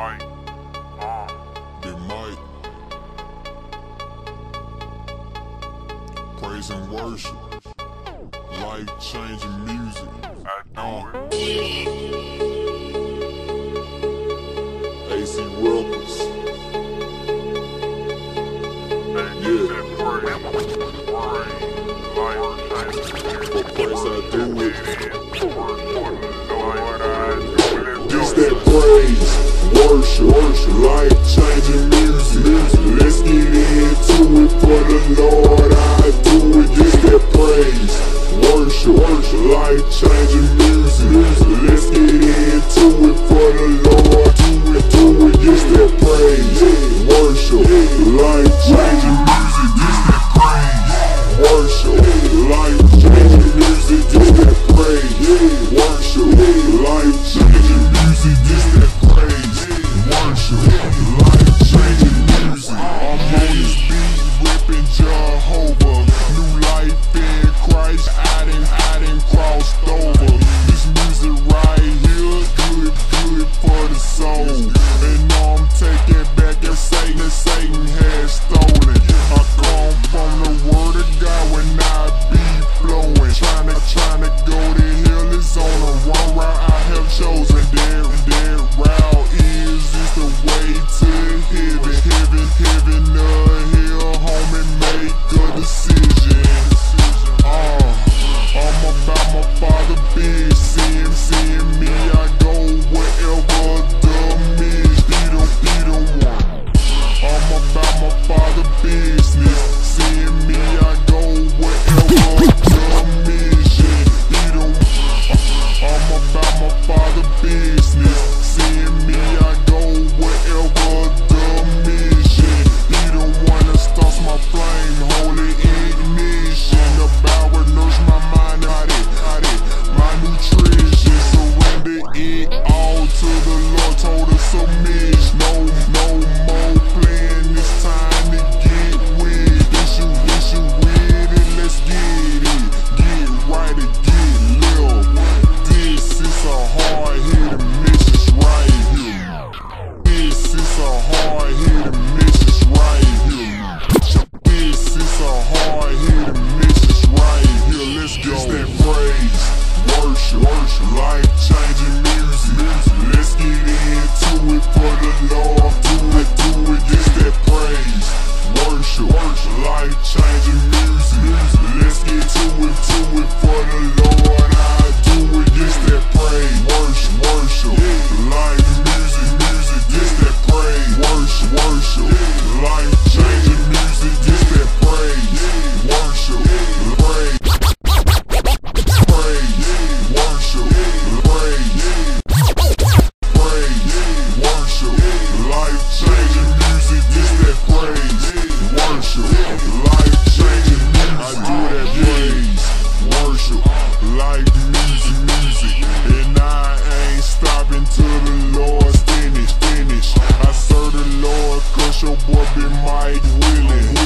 might. Uh, it might. Praise and worship. Life changing music. Uh, AC Wilkins. But I do it. Just that praise commercial, commercial life changing music. music. Let's get into it for the Lord. I do it, get that praise. Worship, worship, life changing music. music. Let's get into it for the Lord. Do it, do it, get that praise. Worship, life changing music. my father business. Seeing me, I up in my wheelie.